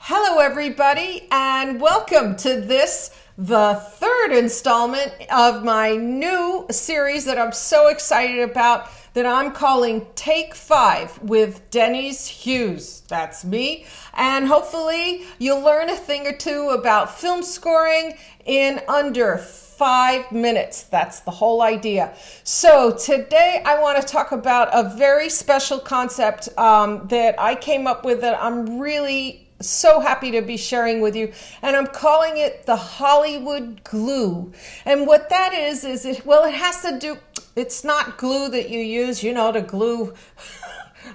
Hello, everybody, and welcome to this, the third installment of my new series that I'm so excited about that I'm calling Take Five with Deniz Hughes. That's me. And hopefully, you'll learn a thing or two about film scoring in under five minutes. That's the whole idea. So, today I want to talk about a very special concept um, that I came up with that I'm really so happy to be sharing with you. And I'm calling it the Hollywood glue. And what that is, is it, well, it has to do, it's not glue that you use, you know, to glue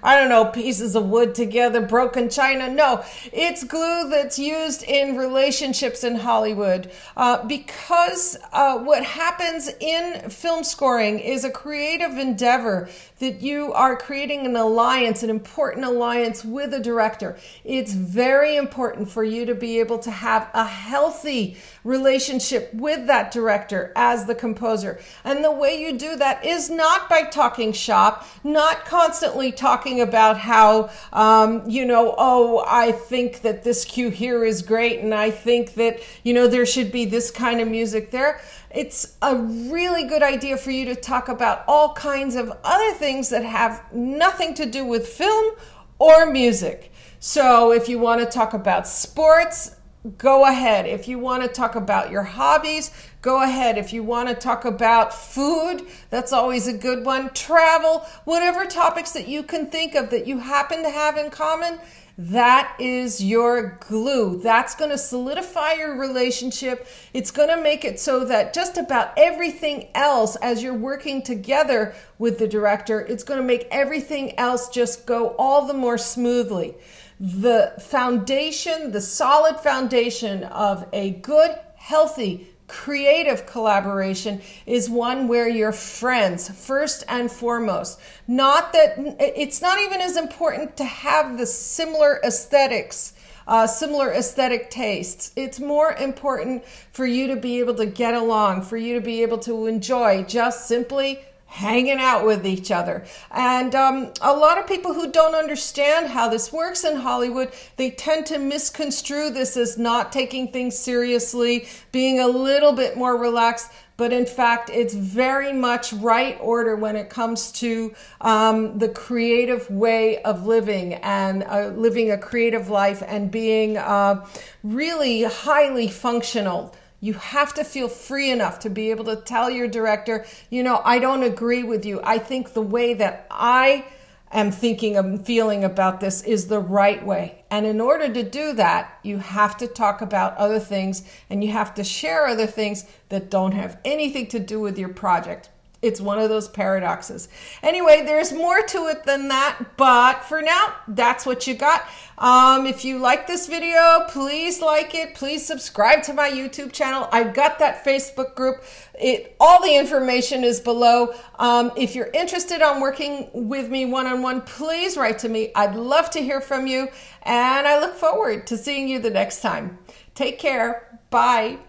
I don't know, pieces of wood together, broken china. No, it's glue that's used in relationships in Hollywood. Uh, because uh, what happens in film scoring is a creative endeavor that you are creating an alliance, an important alliance with a director. It's very important for you to be able to have a healthy relationship with that director as the composer. And the way you do that is not by talking shop, not constantly talking about how, um, you know, oh, I think that this cue here is great, and I think that, you know, there should be this kind of music there. It's a really good idea for you to talk about all kinds of other things that have nothing to do with film or music. So if you want to talk about sports, go ahead. If you want to talk about your hobbies, go ahead. If you want to talk about food, that's always a good one. Travel, whatever topics that you can think of that you happen to have in common, that is your glue. That's going to solidify your relationship. It's going to make it so that just about everything else, as you're working together with the director, it's going to make everything else just go all the more smoothly the foundation, the solid foundation of a good, healthy, creative collaboration is one where you're friends first and foremost. Not that it's not even as important to have the similar aesthetics. Uh, similar aesthetic tastes. It's more important for you to be able to get along, for you to be able to enjoy just simply hanging out with each other. And um, a lot of people who don't understand how this works in Hollywood, they tend to misconstrue this as not taking things seriously, being a little bit more relaxed. But in fact, it's very much right order when it comes to um, the creative way of living and uh, living a creative life and being uh, really highly functional. You have to feel free enough to be able to tell your director, you know, I don't agree with you. I think the way that I am thinking and feeling about this is the right way. And in order to do that, you have to talk about other things and you have to share other things that don't have anything to do with your project. It's one of those paradoxes. Anyway, there's more to it than that, but for now, that's what you got. Um, if you like this video, please like it. Please subscribe to my YouTube channel. I've got that Facebook group. It all the information is below. Um, if you're interested on working with me one-on-one, please write to me. I'd love to hear from you, and I look forward to seeing you the next time. Take care. Bye.